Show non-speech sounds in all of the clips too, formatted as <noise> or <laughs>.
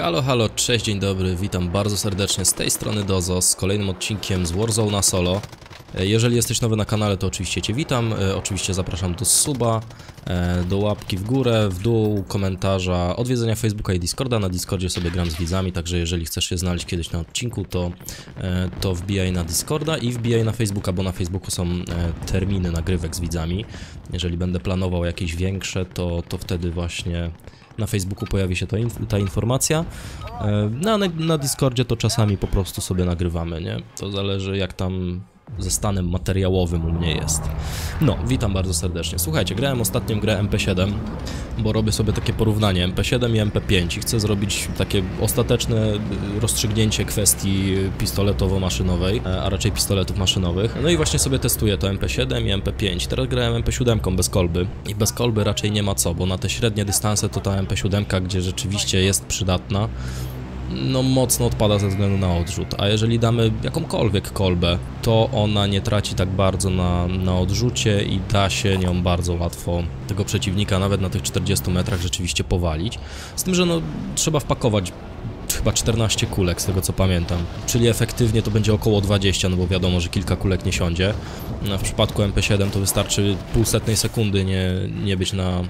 Halo, halo, cześć, dzień dobry, witam bardzo serdecznie z tej strony Dozo z kolejnym odcinkiem z Warzone na solo. E, Jeżeli jesteś nowy na kanale, to oczywiście Cię witam, e, oczywiście zapraszam do suba, e, do łapki w górę, w dół, komentarza, odwiedzenia Facebooka i Discorda. Na Discordzie sobie gram z widzami, także jeżeli chcesz się znaleźć kiedyś na odcinku, to, to wbijaj na Discorda i wbijaj na Facebooka, bo na Facebooku są terminy nagrywek z widzami. Jeżeli będę planował jakieś większe, to, to wtedy właśnie na Facebooku pojawi się ta, inf- ta informacja. E, No, a na, na Discordzie to czasami po prostu sobie nagrywamy, nie? To zależy jak tam ze stanem materiałowym u mnie jest. No, witam bardzo serdecznie. Słuchajcie, grałem ostatnią grę MP7, bo robię sobie takie porównanie MP7 i MP5 i chcę zrobić takie ostateczne rozstrzygnięcie kwestii pistoletowo-maszynowej, e, a raczej pistoletów maszynowych. No i właśnie sobie testuję to MP7 i MP5. Teraz grałem MP7 bez kolby i bez kolby raczej nie ma co, bo na te średnie dystanse to ta MP7, gdzie rzeczywiście jest przydatna, no mocno odpada ze względu na odrzut, a jeżeli damy jakąkolwiek kolbę, to ona nie traci tak bardzo na, na odrzucie i da się nią bardzo łatwo tego przeciwnika nawet na tych 40 metrach rzeczywiście powalić. Z tym, że no trzeba wpakować chyba 14 kulek z tego co pamiętam, czyli efektywnie to będzie około 20, no bo wiadomo, że kilka kulek nie siądzie. No, w przypadku MP7 to wystarczy pół setnej sekundy nie, nie być na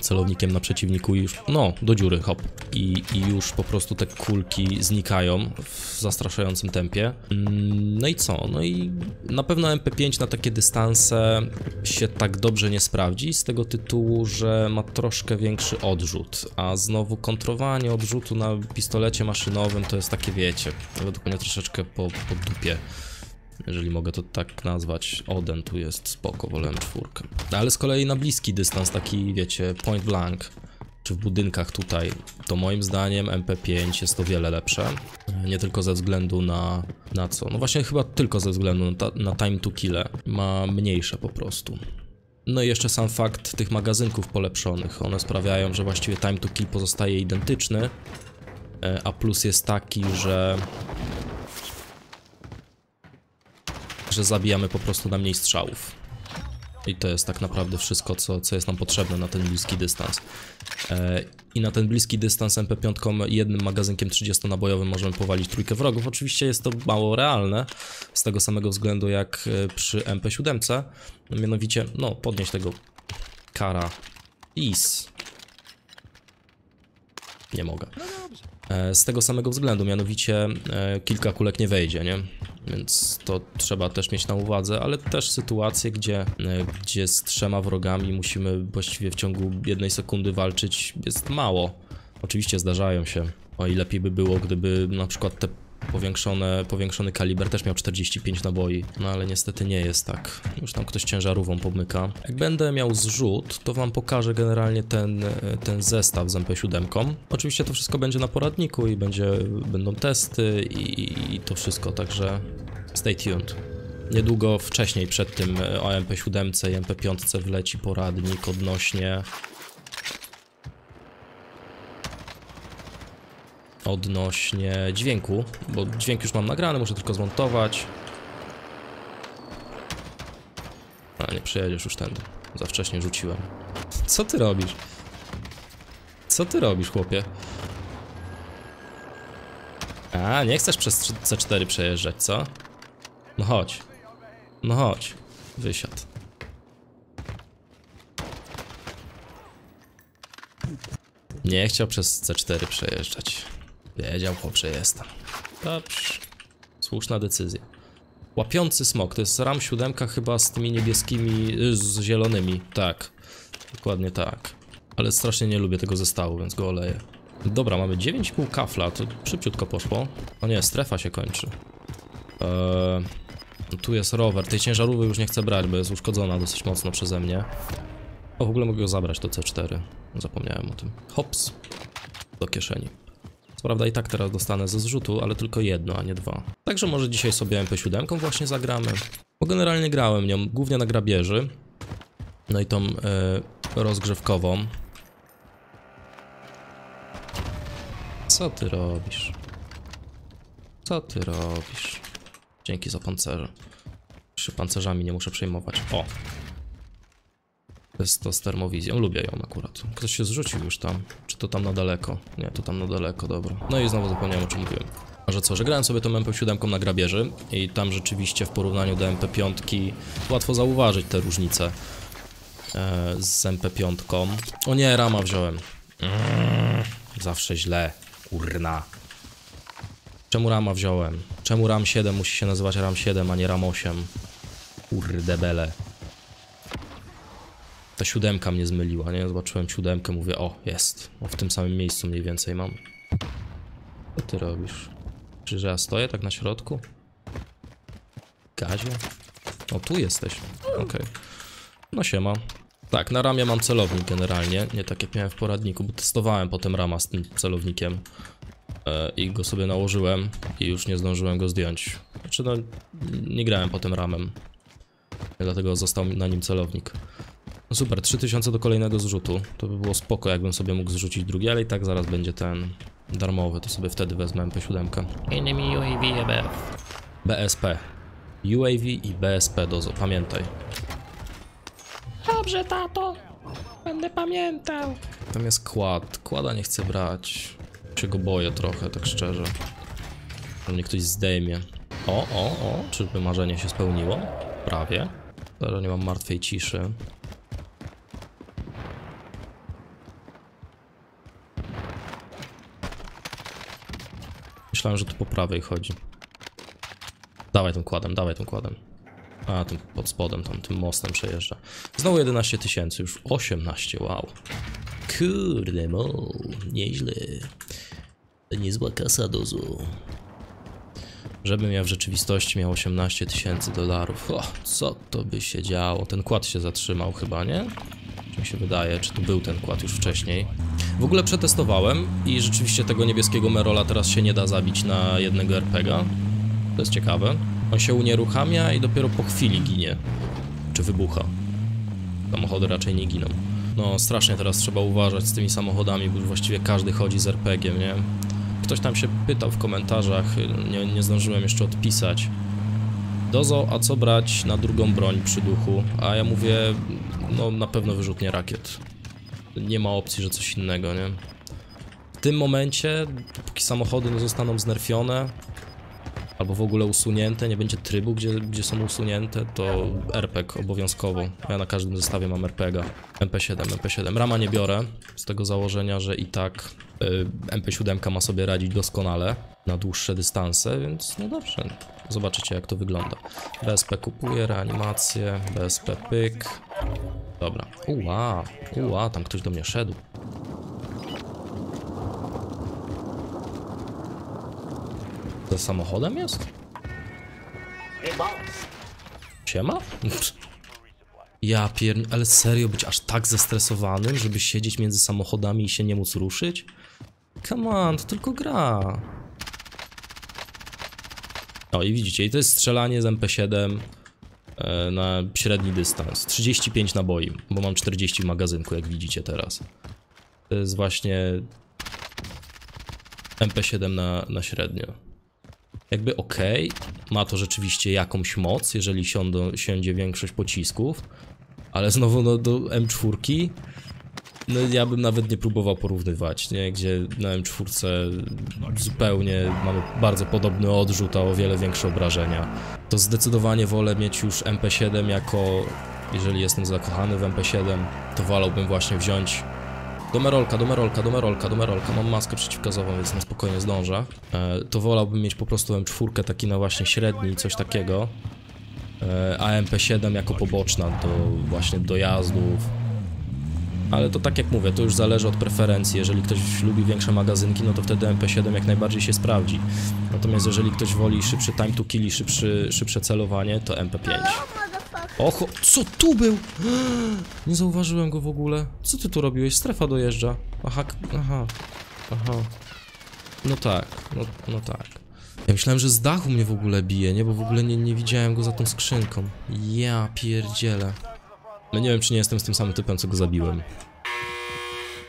celownikiem na przeciwniku i już, no, do dziury, hop. I, I już po prostu te kulki znikają w zastraszającym tempie. Mm, No i co? No i na pewno MP5 na takie dystanse się tak dobrze nie sprawdzi, z tego tytułu, że ma troszkę większy odrzut, a znowu kontrowanie odrzutu na pistolecie maszynowym to jest takie, wiecie, według mnie troszeczkę po, po dupie jeżeli mogę to tak nazwać. Oden tu jest spoko, wolę czwórkę. Ale z kolei na bliski dystans, taki wiecie, point blank, czy w budynkach tutaj, to moim zdaniem MP5 jest o wiele lepsze. Nie tylko ze względu na, na co? No właśnie chyba tylko ze względu na, ta, na time to kill. Ma mniejsze po prostu. No i jeszcze sam fakt tych magazynków polepszonych. One sprawiają, że właściwie time to kill pozostaje identyczny. e, A plus jest taki, że że zabijamy po prostu na mniej strzałów. I to jest tak naprawdę wszystko, co, co jest nam potrzebne na ten bliski dystans. E, I na ten bliski dystans MP5 jednym magazynkiem 30-nabojowym możemy powalić trójkę wrogów. Oczywiście jest to mało realne, z tego samego względu jak e, przy MP7. Mianowicie, no, podnieść tego kara. Is. Nie mogę. E, Z tego samego względu, mianowicie e, kilka kulek nie wejdzie, nie? Więc to trzeba też mieć na uwadze, ale też sytuacje, gdzie, e, gdzie z trzema wrogami musimy właściwie w ciągu jednej sekundy walczyć jest mało. Oczywiście zdarzają się. O i lepiej by było, gdyby na przykład te powiększone, powiększony kaliber też miał 45 naboi, no ale niestety nie jest tak. Już tam ktoś ciężarówką pomyka. Jak będę miał zrzut, to wam pokażę generalnie ten, ten zestaw z MP7. Oczywiście to wszystko będzie na poradniku i będzie, będą testy i, i to wszystko, także stay tuned. Niedługo wcześniej przed tym e, o MP7 i MP5 wleci poradnik odnośnie odnośnie dźwięku, bo dźwięk już mam nagrany, muszę tylko zmontować. A nie przejedziesz już tędy. Za wcześnie rzuciłem. Co ty robisz? Co ty robisz, chłopie? A, nie chcesz przez C4 przejeżdżać, co? No chodź. No chodź. Wysiadł. Nie chciał przez C4 przejeżdżać. Wiedział, chłop, że jestem. Dobrze. Słuszna decyzja. Łapiący smok, to jest RAM 7 chyba z tymi niebieskimi, y, z zielonymi. Tak. Dokładnie tak. Ale strasznie nie lubię tego zestawu, więc go oleję. Dobra, mamy 9,5 kafla, to szybciutko poszło. O nie, strefa się kończy. Eee, tu jest rower. Tej ciężarówki już nie chcę brać, bo jest uszkodzona dosyć mocno przeze mnie. O, w ogóle mogę go zabrać do C4. Zapomniałem o tym. Hops. Do kieszeni. Co prawda i tak teraz dostanę ze zrzutu, ale tylko jedno, a nie dwa. Także może dzisiaj sobie MP7 właśnie zagramy. Bo generalnie grałem nią głównie na grabieży. No i tą e, rozgrzewkową. Co ty robisz? Co ty robisz? Dzięki za pancerze. Się pancerzami nie muszę przejmować. O! To jest to z termowizją, lubię ją akurat. Ktoś się zrzucił już tam. To tam na daleko? Nie, to tam na daleko, dobra. No i znowu zapomniałem o czym mówiłem. A że co, że grałem sobie tą MP7 na grabieży i tam rzeczywiście w porównaniu do MP5 łatwo zauważyć te różnice e, z MP5. O nie, rama wziąłem. Mm, zawsze źle, kurna. Czemu rama wziąłem? Czemu RAM 7 musi się nazywać RAM 7, a nie RAM 8? Kurde bele. Ta siódemka mnie zmyliła, nie? Zobaczyłem siódemkę, mówię, o, jest. O, w tym samym miejscu mniej więcej mam. Co ty robisz? Czy że ja stoję tak na środku? Gazie? O, tu jesteś. Okej. No siema. Tak, na ramie mam celownik generalnie, nie tak jak miałem w poradniku, bo testowałem potem rama z tym celownikiem e, i go sobie nałożyłem i już nie zdążyłem go zdjąć. Znaczy no, nie grałem potem ramem, dlatego został na nim celownik. No super, 3000 do kolejnego zrzutu, to by było spoko jakbym sobie mógł zrzucić drugi, ale i tak zaraz będzie ten darmowy, to sobie wtedy wezmę MP7. Enemy UAV above. BSP. UAV i BSP dozo, pamiętaj. Dobrze, tato. Będę pamiętał. Tam jest kład. Kłada nie chcę brać. Się go boję trochę, tak szczerze. Że mnie ktoś zdejmie. O, o, o, czyżby marzenie się spełniło? Prawie. Teraz nie mam martwej ciszy. Myślałem, że tu po prawej chodzi. Dawaj tym kładem, dawaj tym kładem. A, tym pod spodem, tam tym mostem przejeżdża. Znowu 11 tysięcy, już 18, wow. Kurde, mo, nieźle. Niezła kasa dozu. Żebym ja w rzeczywistości miał 18 tysięcy dolarów. O, co to by się działo? Ten kład się zatrzymał chyba, nie? Czy mi się wydaje, czy tu był ten kład już wcześniej? W ogóle przetestowałem i rzeczywiście tego niebieskiego Merola teraz się nie da zabić na jednego RPGa. To jest ciekawe. On się unieruchamia i dopiero po chwili ginie. Czy wybucha. Samochody raczej nie giną. No, strasznie teraz trzeba uważać z tymi samochodami, bo właściwie każdy chodzi z RPG-iem, nie? Ktoś tam się pytał w komentarzach, nie, nie zdążyłem jeszcze odpisać. Dozo, a co brać na drugą broń przy duchu? A ja mówię, no na pewno wyrzutnie rakiet. Nie ma opcji, że coś innego, nie? W tym momencie, póki samochody nie zostaną znerfione, albo w ogóle usunięte, nie będzie trybu, gdzie, gdzie są usunięte, to RPG obowiązkowo. Ja na każdym zestawie mam RPG. MP7, MP7. Rama nie biorę, z tego założenia, że i tak y, MP7 ma sobie radzić doskonale na dłuższe dystanse, więc no dobrze. Zobaczycie jak to wygląda. BSP kupuję, reanimację, BSP pyk. Dobra. Uła, uła, tam ktoś do mnie szedł. To samochodem jest? Siema? Ja pier... Ale serio być aż tak zestresowanym, żeby siedzieć między samochodami i się nie móc ruszyć? Come on, to tylko gra. O i widzicie, i to jest strzelanie z MP7 e, na średni dystans. 35 naboi, bo mam 40 w magazynku, jak widzicie teraz. To jest właśnie MP7 na, na średnio. Jakby ok, ma to rzeczywiście jakąś moc, jeżeli siądą, siądzie większość pocisków, ale znowu no, do M4 no ja bym nawet nie próbował porównywać, nie? Gdzie na M4 zupełnie mamy bardzo podobny odrzut, a o wiele większe obrażenia. To zdecydowanie wolę mieć już MP7 jako, jeżeli jestem zakochany w MP7, to wolałbym właśnie wziąć do Merolka, do Merolka, do Merolka, do Merolka. Mam maskę przeciwgazową, więc na spokojnie zdążę. E, to wolałbym mieć po prostu M4 taki na właśnie średni, coś takiego. E, a MP7 jako poboczna do właśnie dojazdów. Ale to tak jak mówię, to już zależy od preferencji. Jeżeli ktoś lubi większe magazynki, no to wtedy MP7 jak najbardziej się sprawdzi. Natomiast jeżeli ktoś woli szybszy time to kill i szybszy, szybsze celowanie, to MP5. Oho, co tu był? <gasps> Nie zauważyłem go w ogóle. Co ty tu robiłeś? Strefa dojeżdża. Aha, aha, aha. No tak, no, no tak. Ja myślałem, że z dachu mnie w ogóle bije, nie? Bo w ogóle nie, nie widziałem go za tą skrzynką. Ja pierdzielę. No nie wiem, czy nie jestem z tym samym typem, co go zabiłem.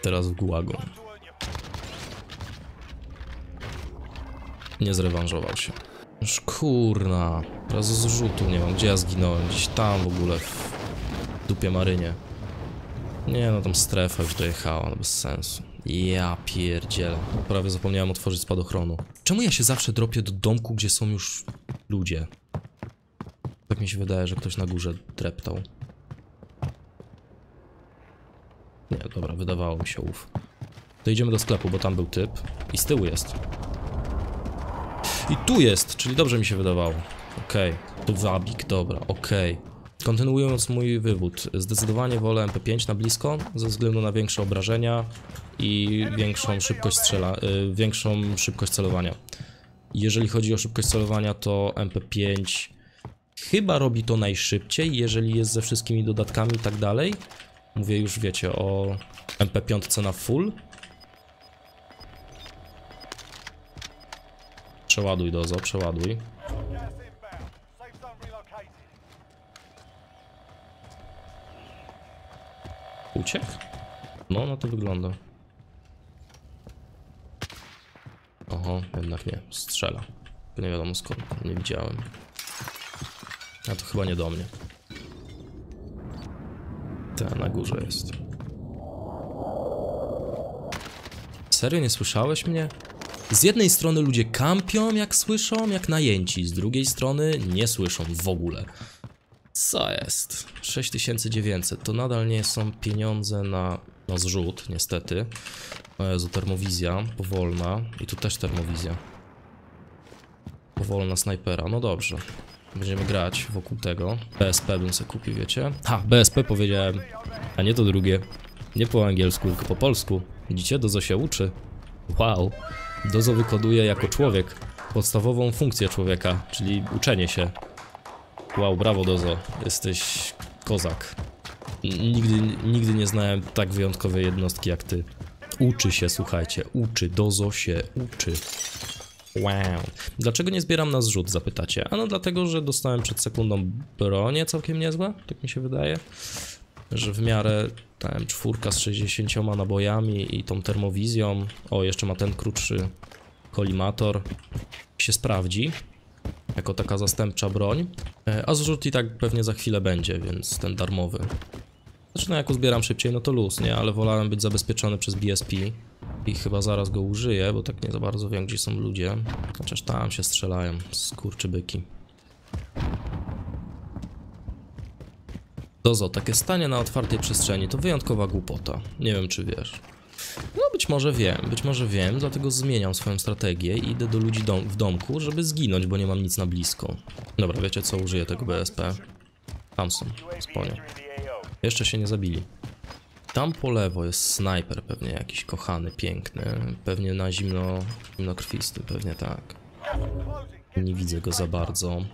Teraz w gułagu. Nie zrewanżował się. Już kurna. Teraz zrzutu nie mam. Gdzie ja zginąłem? Gdzieś tam w ogóle. W dupie marynie. Nie no, tam strefa już dojechała, no bez sensu. Ja pierdzielę. Prawie zapomniałem otworzyć spadochronu. Czemu ja się zawsze dropię do domku, gdzie są już ludzie? Tak mi się wydaje, że ktoś na górze dreptał. Nie, dobra, wydawało mi się ów. To idziemy do sklepu, bo tam był typ. I z tyłu jest. I tu jest, czyli dobrze mi się wydawało. Okej, to wabik, dobra, okej. Kontynuując mój wywód, zdecydowanie wolę MP5 na blisko, ze względu na większe obrażenia i większą szybkość strzela, y, większą szybkość celowania. Jeżeli chodzi o szybkość celowania, to MP5 chyba robi to najszybciej, jeżeli jest ze wszystkimi dodatkami i tak dalej. Mówię już, wiecie, o MP5 na full. Przeładuj dozo, przeładuj. Uciekł? No, no to wygląda. Oho, jednak nie. Strzela. Nie wiadomo skąd, nie widziałem. A to chyba nie do mnie. Na górze jest. Serio, nie słyszałeś mnie? Z jednej strony ludzie kampią jak słyszą, jak najęci, z drugiej strony nie słyszą w ogóle. Co jest? 6900 to nadal nie są pieniądze na, na zrzut, niestety. O Jezu, termowizja, powolna. I tu też termowizja. Powolna snajpera, no dobrze. Będziemy grać wokół tego. BSP bym sobie kupił, wiecie? Ha, BSP powiedziałem, a nie to drugie. Nie po angielsku, tylko po polsku. Widzicie? Dozo się uczy. Wow. Dozo wykoduje jako człowiek podstawową funkcję człowieka, czyli uczenie się. Wow, brawo Dozo, jesteś kozak. Nigdy, nigdy nie znałem tak wyjątkowej jednostki jak ty. Uczy się, słuchajcie, uczy, Dozo się uczy. Wow. Dlaczego nie zbieram na zrzut, zapytacie? Ano dlatego, że dostałem przed sekundą bronię całkiem niezłe, tak mi się wydaje. Że w miarę tam czwórka z 60 nabojami i tą termowizją. O, jeszcze ma ten krótszy kolimator. Się sprawdzi jako taka zastępcza broń. E, A zrzut i tak pewnie za chwilę będzie, więc ten darmowy. Znaczy no jak uzbieram szybciej, no to luz, nie? Ale wolałem być zabezpieczony przez BSP i chyba zaraz go użyję, bo tak nie za bardzo wiem, gdzie są ludzie. Chociaż tam się strzelają, skurczybyki. Dozo, takie stanie na otwartej przestrzeni to wyjątkowa głupota. Nie wiem, czy wiesz. No być może wiem, być może wiem, dlatego zmieniam swoją strategię i idę do ludzi dom w domku, żeby zginąć, bo nie mam nic na blisko. Dobra, wiecie co, użyję tego BSP. Tam są, AO. Jeszcze się nie zabili. Tam po lewo jest snajper pewnie jakiś kochany, piękny. Pewnie na zimno, zimnokrwisty, pewnie tak. Nie widzę go za bardzo.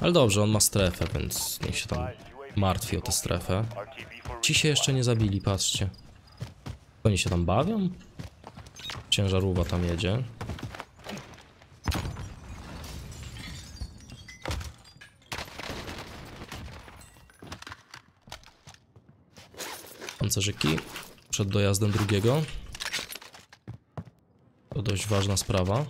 Ale dobrze, on ma strefę, więc niech się tam martwi o tę strefę. Ci się jeszcze nie zabili, patrzcie. Oni się tam bawią? Ciężarówka tam jedzie. Pancerzyki przed dojazdem drugiego. To dość ważna sprawa.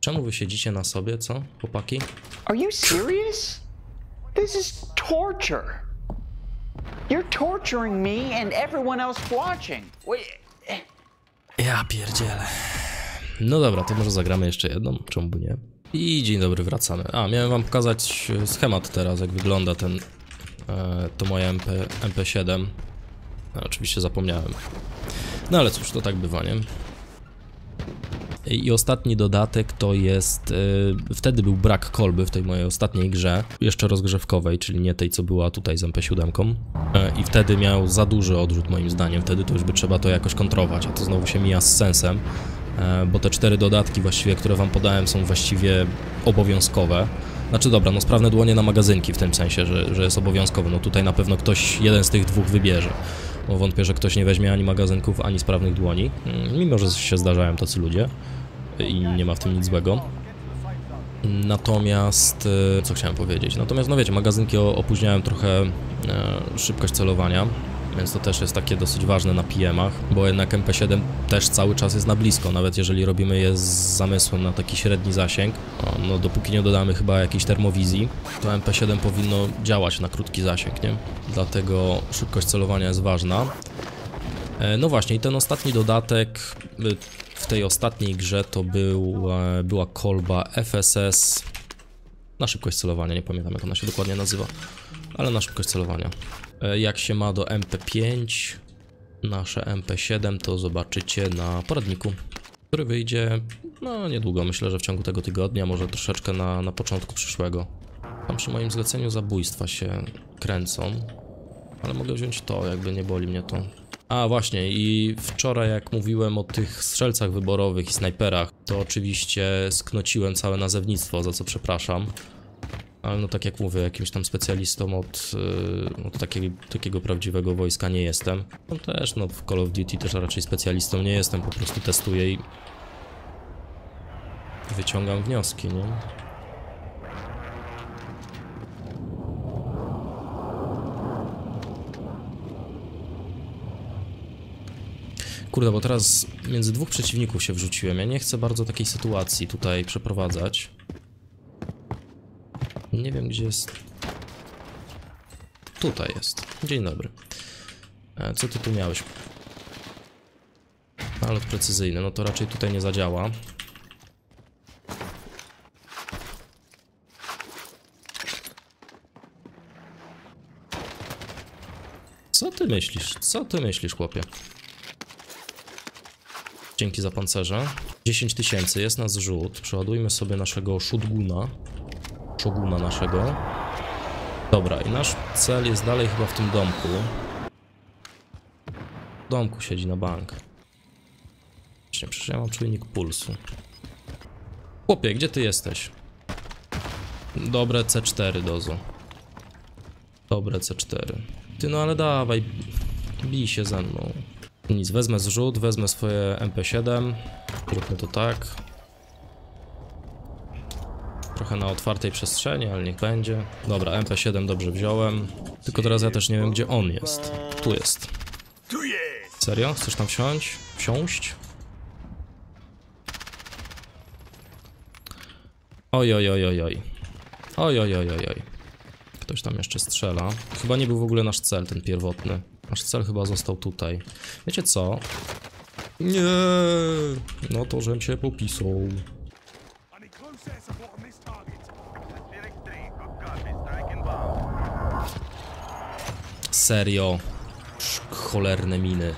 Czemu wy siedzicie na sobie, co, chłopaki? Are you serious? This is torture. You're torturing me and everyone else watching. Ja pierdzielę. No dobra, to może zagramy jeszcze jedną, czemu by nie? I dzień dobry, wracamy. A, miałem wam pokazać e, schemat teraz, jak wygląda ten, e, to moje MP, MP7. No, oczywiście zapomniałem. No ale cóż, to tak bywa, nie? I ostatni dodatek to jest. e, wtedy był brak kolby w tej mojej ostatniej grze, jeszcze rozgrzewkowej, czyli nie tej, co była tutaj z MP7. E, I wtedy miał za duży odrzut, moim zdaniem. Wtedy to już by trzeba to jakoś kontrować, a to znowu się mija z sensem, e, bo te cztery dodatki, właściwie, które wam podałem, są właściwie obowiązkowe. Znaczy, dobra, no sprawne dłonie na magazynki w tym sensie, że, że jest obowiązkowe. No tutaj na pewno ktoś jeden z tych dwóch wybierze. Bo wątpię, że ktoś nie weźmie ani magazynków, ani sprawnych dłoni. Mm, Mimo, że się zdarzają tacy ludzie i nie ma w tym nic złego. Natomiast, e, co chciałem powiedzieć? Natomiast, no wiecie, magazynki opóźniałem trochę e, szybkość celowania Więc to też jest takie dosyć ważne na PM-ach, bo jednak MP7 też cały czas jest na blisko, nawet jeżeli robimy je z zamysłem na taki średni zasięg. No, no dopóki nie dodamy chyba jakiejś termowizji, to MP7 powinno działać na krótki zasięg, nie? Dlatego szybkość celowania jest ważna. E, No właśnie, i ten ostatni dodatek y, w tej ostatniej grze to był, e, była kolba FSS na szybkość celowania, nie pamiętam jak ona się dokładnie nazywa, ale na szybkość celowania. E, Jak się ma do MP5, nasze MP7 to zobaczycie na poradniku, który wyjdzie no niedługo, myślę, że w ciągu tego tygodnia, może troszeczkę na, na początku przyszłego. Tam przy moim zleceniu zabójstwa się kręcą, ale mogę wziąć to, jakby nie boli mnie to. A właśnie, i wczoraj jak mówiłem o tych strzelcach wyborowych i snajperach, to oczywiście sknociłem całe nazewnictwo, za co przepraszam. Ale no tak jak mówię, jakimś tam specjalistą od, yy, od takiego, takiego prawdziwego wojska nie jestem. No też, no w Call of Duty też raczej specjalistą nie jestem, po prostu testuję i wyciągam wnioski, nie? Kurde, bo teraz między dwóch przeciwników się wrzuciłem. Ja nie chcę bardzo takiej sytuacji tutaj przeprowadzać. Nie wiem, gdzie jest. Tutaj jest. Dzień dobry. E, Co ty tu miałeś? Nalot precyzyjny, no to raczej tutaj nie zadziała. Co ty myślisz? Co ty myślisz, chłopie? Dzięki za pancerze. 10 tysięcy, jest nas rzut. Przeładujmy sobie naszego shotguna. Shoguna naszego. Dobra, i nasz cel jest dalej chyba w tym domku. W domku siedzi na bank. Przecież ja mam czujnik pulsu. Chłopie, gdzie ty jesteś? Dobre C4 dozu. Dobre C4. Ty no ale dawaj, bij się ze mną. Nic, wezmę zrzut, wezmę swoje MP7. Zróbmy to tak. Trochę na otwartej przestrzeni, ale niech będzie. Dobra, MP7 dobrze wziąłem. Tylko teraz ja też nie wiem, gdzie on jest. Tu jest. Serio? Chcesz tam wsiąść? Wsiąść? Oj, oj, oj, oj, oj. Oj, oj, oj, oj, oj. Ktoś tam jeszcze strzela. Chyba nie był w ogóle nasz cel, ten pierwotny. Nasz cel chyba został tutaj. Wiecie co? Nie, no to żem się popisał. Serio. Cholerne miny.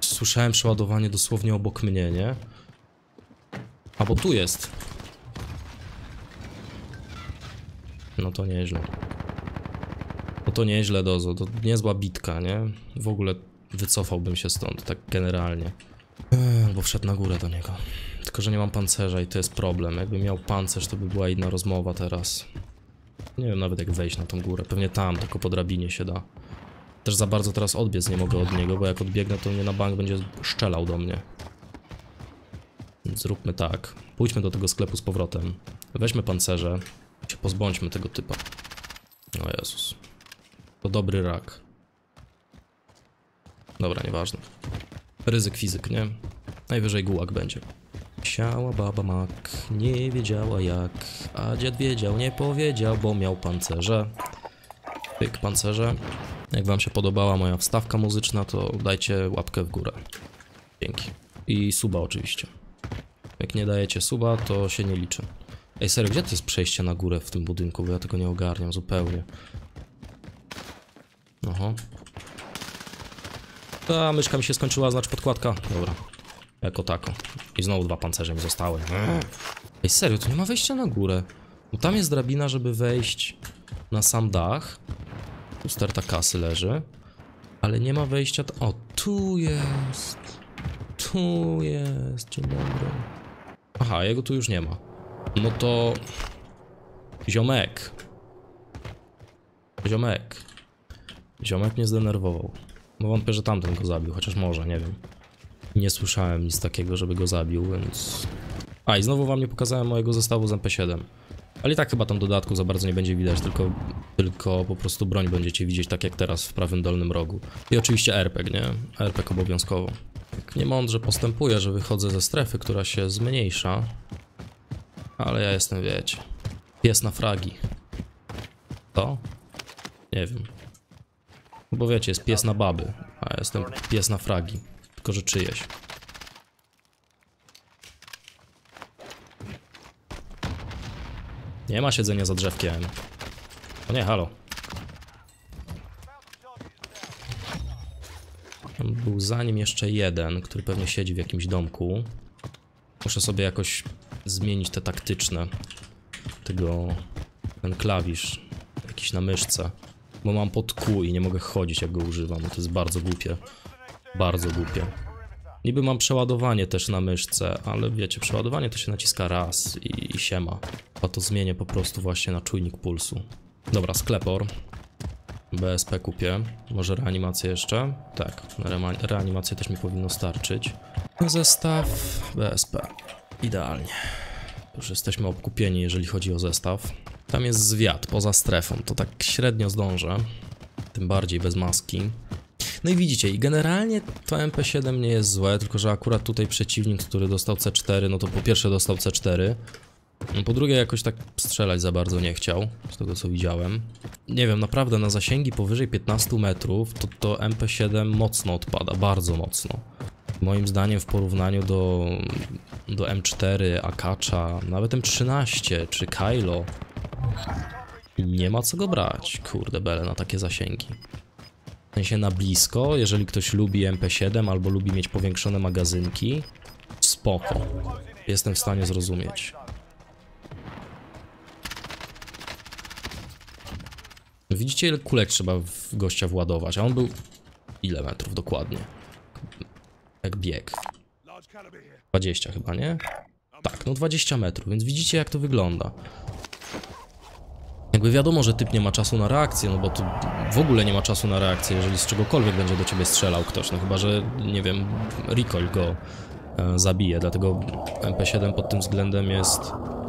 Słyszałem przeładowanie dosłownie obok mnie, nie? A bo tu jest. No to nieźle. No to nieźle, Dozo. To niezła bitka, nie? W ogóle wycofałbym się stąd, tak generalnie. Bo wszedł na górę do niego. Tylko, że nie mam pancerza i to jest problem. Jakbym miał pancerz, to by była inna rozmowa teraz. Nie wiem nawet jak wejść na tą górę. Pewnie tam, tylko po drabinie się da. Też za bardzo teraz odbiec nie mogę od niego, bo jak odbiegnę, to mnie na bank będzie szczelał do mnie. Więc zróbmy tak. Pójdźmy do tego sklepu z powrotem. Weźmy pancerze. i Się pozbądźmy tego typa. O Jezus. To dobry rak. Dobra, nieważne. Ryzyk fizyk, nie? Najwyżej gułak będzie. Siała baba mak, nie wiedziała jak, a dziad wiedział, nie powiedział, bo miał pancerze. Pyk, pancerze. Jak wam się podobała moja wstawka muzyczna, to dajcie łapkę w górę. Dzięki. I suba oczywiście. Jak nie dajecie suba, to się nie liczy. Ej, serio, gdzie to jest przejście na górę w tym budynku? Bo ja tego nie ogarniam zupełnie. Oho. Ta myszka mi się skończyła, znaczy podkładka. Dobra. Jako tako. I znowu dwa pancerze mi zostały. Ej, serio, tu nie ma wejścia na górę. Bo tam jest drabina, żeby wejść na sam dach. Tu sterta kasy leży. Ale nie ma wejścia. O, tu jest. Tu jest. Dzień dobry. Aha, jego tu już nie ma. No to... Ziomek. Ziomek. Ziomek mnie zdenerwował. No wątpię, że tamten go zabił, chociaż może, nie wiem. Nie słyszałem nic takiego, żeby go zabił, więc... A, i znowu wam nie pokazałem mojego zestawu z MP7. Ale i tak chyba tam dodatku za bardzo nie będzie widać, tylko, tylko po prostu broń będziecie widzieć tak jak teraz w prawym dolnym rogu. I oczywiście RPG, nie? RPG obowiązkowo. Tak niemądrze postępuję, że wychodzę ze strefy, która się zmniejsza. Ale ja jestem, wiecie, pies na fragi. To? Nie wiem. Bo wiecie, jest pies na baby, a jestem pies na fragi. Tylko, że czyjeś. Nie ma siedzenia za drzewkiem. O nie, halo. Był za nim jeszcze jeden, który pewnie siedzi w jakimś domku. Muszę sobie jakoś zmienić te taktyczne. Tego... Ten klawisz. Jakiś na myszce. Bo mam pod i nie mogę chodzić jak go używam. To jest bardzo głupie. Bardzo głupie. Niby mam przeładowanie też na myszce, ale wiecie, przeładowanie to się naciska raz i, i siema. A to zmienię po prostu właśnie na czujnik pulsu. Dobra, sklepor. BSP kupię. Może reanimację jeszcze? Tak, reanimację też mi powinno starczyć. Zestaw BSP. Idealnie. Już jesteśmy obkupieni, jeżeli chodzi o zestaw. Tam jest zwiat poza strefą, to tak średnio zdążę. Tym bardziej bez maski. No i widzicie, i generalnie to MP7 nie jest złe, tylko że akurat tutaj przeciwnik, który dostał C4, no to po pierwsze dostał C4, no po drugie jakoś tak strzelać za bardzo nie chciał, z tego co widziałem. Nie wiem, naprawdę na zasięgi powyżej 15 metrów to, to MP7 mocno odpada, bardzo mocno. Moim zdaniem w porównaniu do, do M4, Akacza, nawet M13 czy Kylo nie ma co go brać, kurde bele, na takie zasięgi. W sensie na blisko, jeżeli ktoś lubi MP7 albo lubi mieć powiększone magazynki, spoko. Jestem w stanie zrozumieć. Widzicie ile kulek trzeba w gościa władować, a on był... Ile metrów dokładnie? Jak bieg. 20 chyba, nie? Tak, no 20 metrów, więc widzicie jak to wygląda. Jakby wiadomo, że typ nie ma czasu na reakcję, no bo tu w ogóle nie ma czasu na reakcję, jeżeli z czegokolwiek będzie do ciebie strzelał ktoś, no chyba, że, nie wiem, recoil go e, zabije, dlatego MP7 pod tym względem jest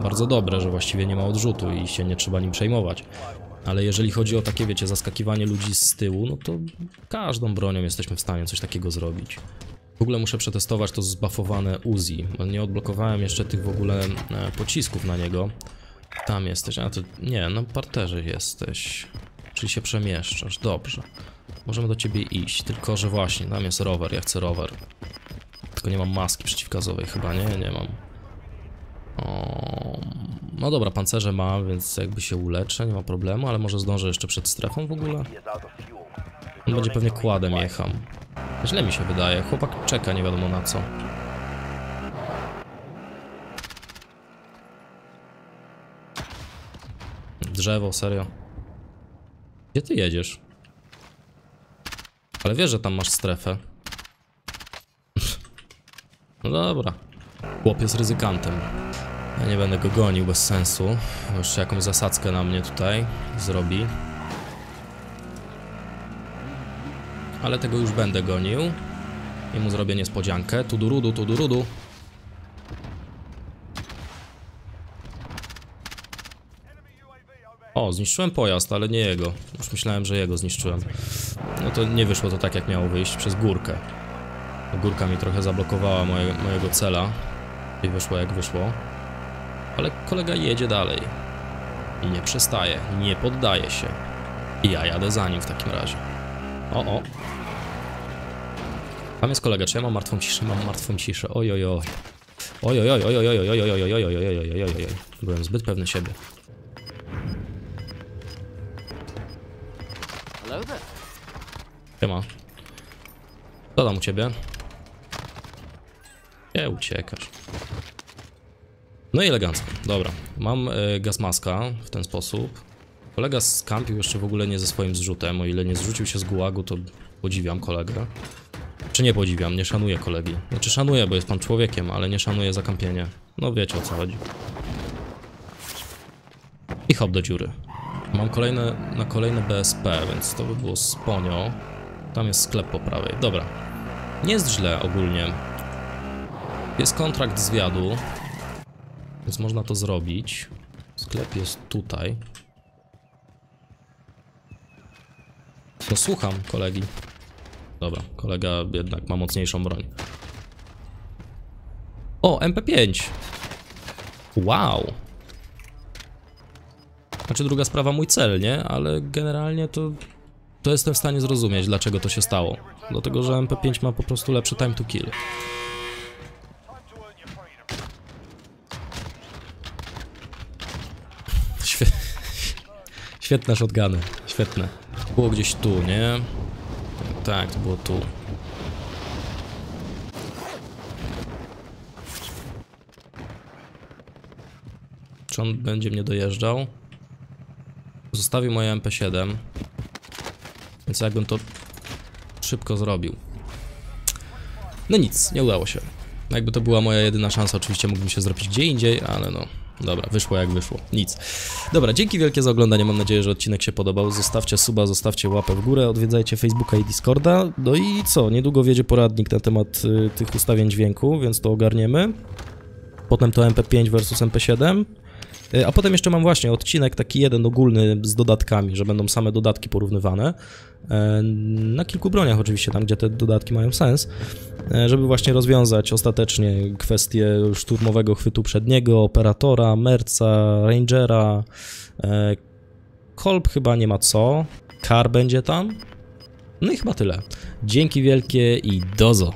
bardzo dobre, że właściwie nie ma odrzutu i się nie trzeba nim przejmować. Ale jeżeli chodzi o takie, wiecie, zaskakiwanie ludzi z tyłu, no to każdą bronią jesteśmy w stanie coś takiego zrobić. W ogóle muszę przetestować to zbuffowane Uzi, nie odblokowałem jeszcze tych w ogóle e, pocisków na niego. Tam jesteś, a to nie, na parterze jesteś. Czyli się przemieszczasz, dobrze. Możemy do ciebie iść, tylko że właśnie, tam jest rower, ja chcę rower. Tylko nie mam maski przeciwgazowej chyba, nie? Nie mam. O, no dobra, pancerze mam, więc jakby się uleczę, nie ma problemu, ale może zdążę jeszcze przed strefą w ogóle? On będzie pewnie kładem jechał. Źle mi się wydaje, chłopak czeka nie wiadomo na co. Drzewo, serio. Gdzie ty jedziesz? Ale wiesz, że tam masz strefę. <laughs> No dobra. Chłop jest ryzykantem. Ja nie będę go gonił bez sensu. Jeszcze jakąś zasadzkę na mnie tutaj zrobi. Ale tego już będę gonił. I mu zrobię niespodziankę. Tudurudu, tudurudu. O, zniszczyłem pojazd, ale nie jego. Już myślałem, że jego zniszczyłem. No to nie wyszło to tak, jak miało wyjść, przez górkę. Górka mi trochę zablokowała moje, mojego cela. I wyszło jak wyszło. Ale kolega jedzie dalej. I nie przestaje, nie poddaje się. I ja jadę za nim w takim razie. O, o. Tam jest kolega, czy ja mam martwą ciszę? Mam martwą ciszę. Oj, oj, oj. Oj, oj, oj, oj, oj, oj, oj, oj, oj, oj, oj, oj, oj, oj, oj, oj, oj. Byłem zbyt pewny siebie. Hello there. Siema. Co tam u ciebie? Nie uciekasz. No i elegancko. Dobra. Mam y, gazmaska w ten sposób. Kolega skampił jeszcze w ogóle nie ze swoim zrzutem. O ile nie zrzucił się z gułagu, to podziwiam kolegę. Czy nie podziwiam, nie szanuję kolegi. Znaczy szanuję, bo jest pan człowiekiem, ale nie szanuję za kampienie. No wiecie o co chodzi. I hop do dziury. Mam kolejne, na kolejne BSP, więc to by było sponio. Tam jest sklep po prawej. Dobra. Nie jest źle ogólnie. Jest kontrakt zwiadu, więc można to zrobić. Sklep jest tutaj. No słucham kolegi. Dobra, kolega jednak ma mocniejszą broń. O, MP5. Wow. Znaczy druga sprawa mój cel, nie? Ale generalnie to to jestem w stanie zrozumieć, dlaczego to się stało. Dlatego, że MP5 ma po prostu lepszy time to kill. Świe... Świetne shotguny, świetne. Było gdzieś tu, nie? Tak, to było tu. Czy on będzie mnie dojeżdżał? Zostawił moje MP7. Więc jakbym to szybko zrobił. No nic, nie udało się. Jakby to była moja jedyna szansa, oczywiście mógłbym się zrobić gdzie indziej, ale no, dobra, wyszło jak wyszło, nic. Dobra, dzięki wielkie za oglądanie, mam nadzieję, że odcinek się podobał. Zostawcie suba, zostawcie łapę w górę, odwiedzajcie Facebooka i Discorda. No i co, niedługo wiedzie poradnik na temat y, tych ustawień dźwięku, więc to ogarniemy. Potem to MP5 versus MP7. Y, A potem jeszcze mam właśnie odcinek taki jeden ogólny z dodatkami, że będą same dodatki porównywane. E, Na kilku broniach oczywiście, tam gdzie te dodatki mają sens, e, żeby właśnie rozwiązać ostatecznie kwestię szturmowego chwytu przedniego, operatora, merca, rangera. Kolb chyba nie ma co. Kar będzie tam. No i chyba tyle. Dzięki wielkie i dozo.